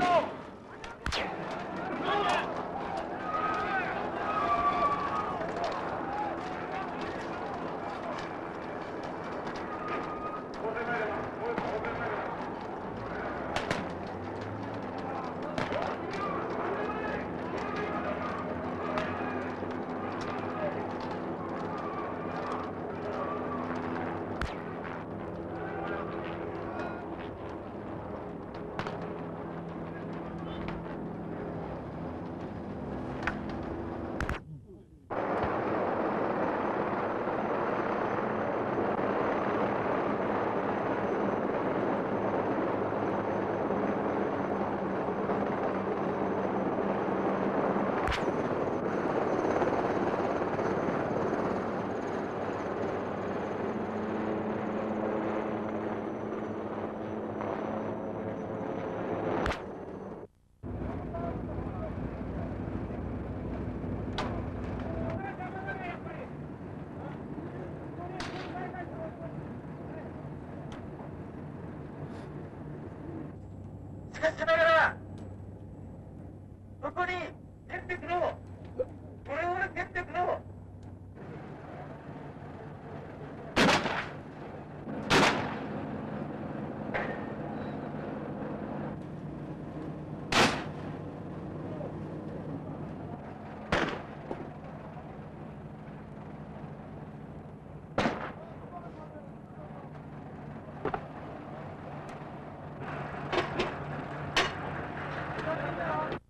No. しかしながらそこに。Thank you.